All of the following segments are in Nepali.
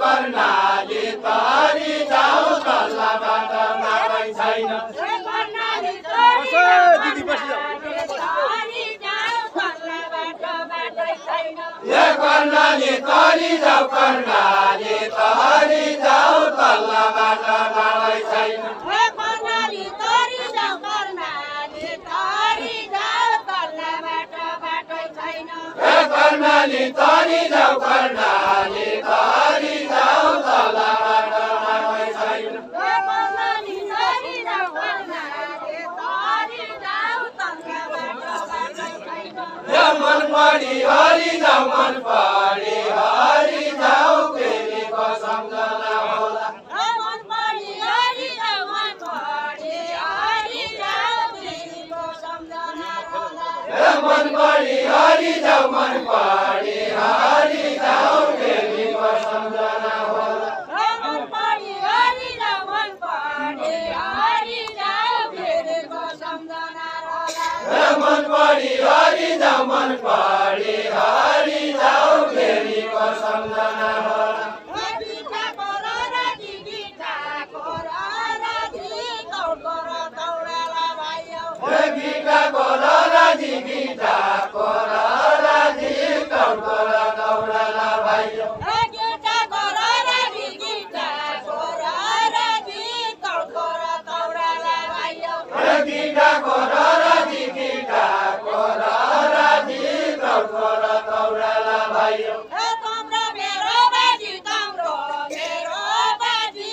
कर्णाली तरी जाऊ तल्लाबाट नारायण छैन। ए कर्णाली तरी जाऊ कर्णाली तरी जाऊ तल्लाबाट नारायण छैन। कर्मणि तानि जाओ कर्णानि तानि जाओ मन पढी हरि जाऊ मन पढी हरि जाऊ फेरि सम्झना गीता कोर राजी गीता कोर राजी कौर कौर आइयो ए मेरो बाजी तम्रो मेरो बाजी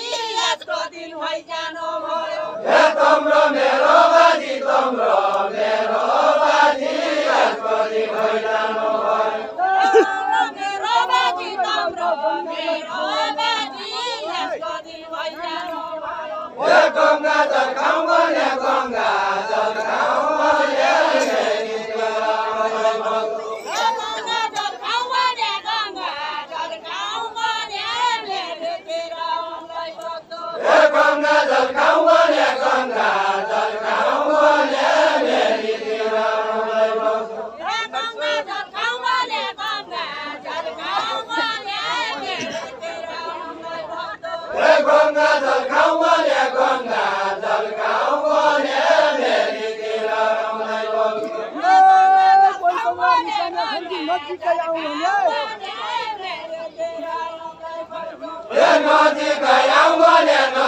दिन जानो भयो मेरो बाजी तम्रो मेरो बाजी दिन जानो भयो मेरो बाजी मेरो बाजी दिन जानो भयो गङ्गा त Ganga Ganga Let God take a young one and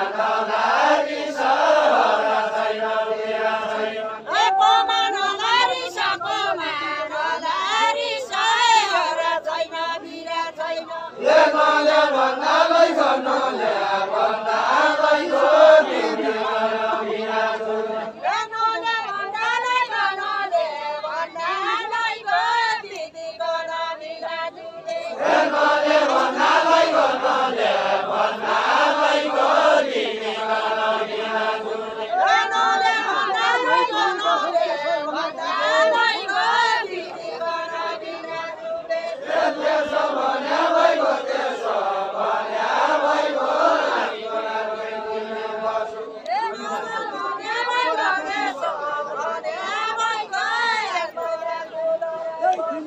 no le aguanta.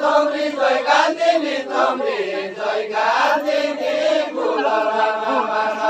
Domni, Domni, Domni, Domni, Domni,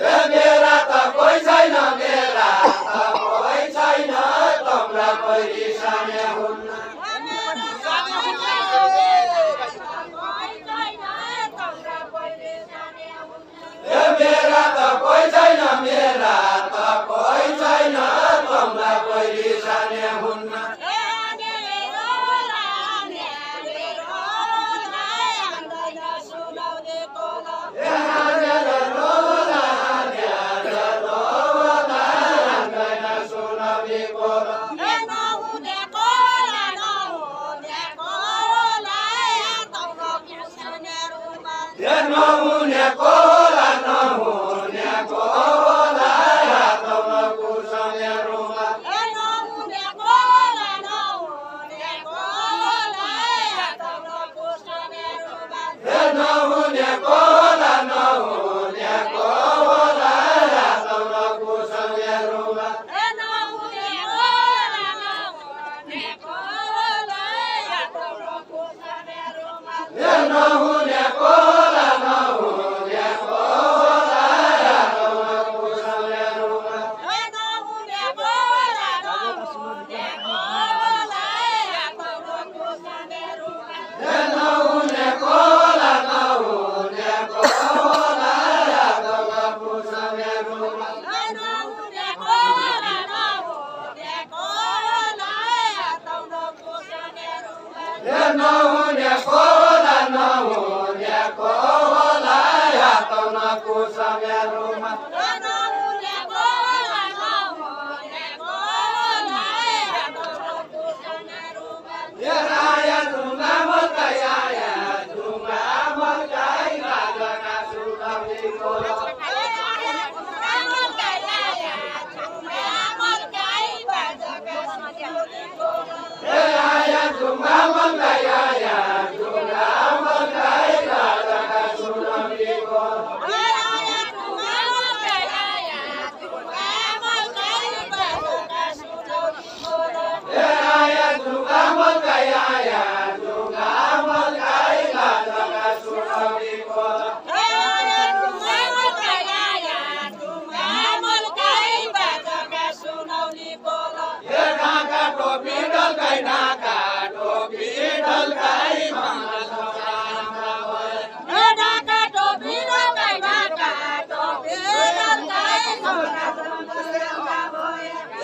मेरा त कोही छैन मेरा त कोही छैन तम्रा मेरा त छैन मेरा त छैन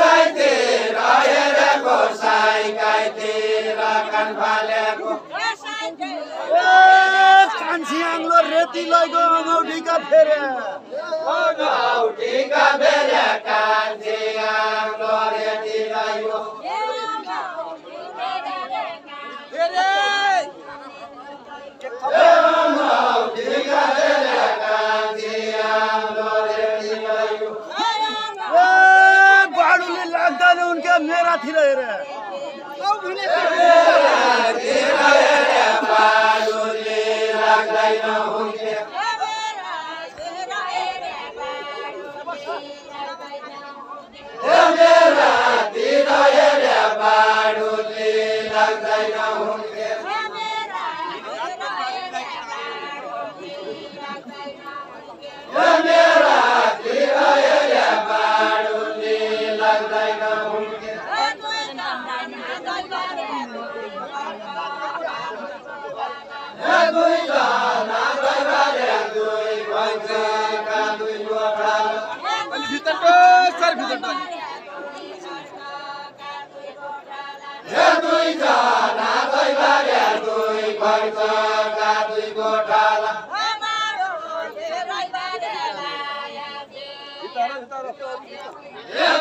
साइते रहेर गोसाई गाईतिर कान फालेको कान्छी आङ्लो रेती लैगो अनौठीका फेरे अनौठीका फेरे मेरा थिले हेरे। औ भने पाडुले लाग्दैन पाडुले लाग्दैन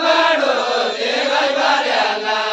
maru, jigai variana.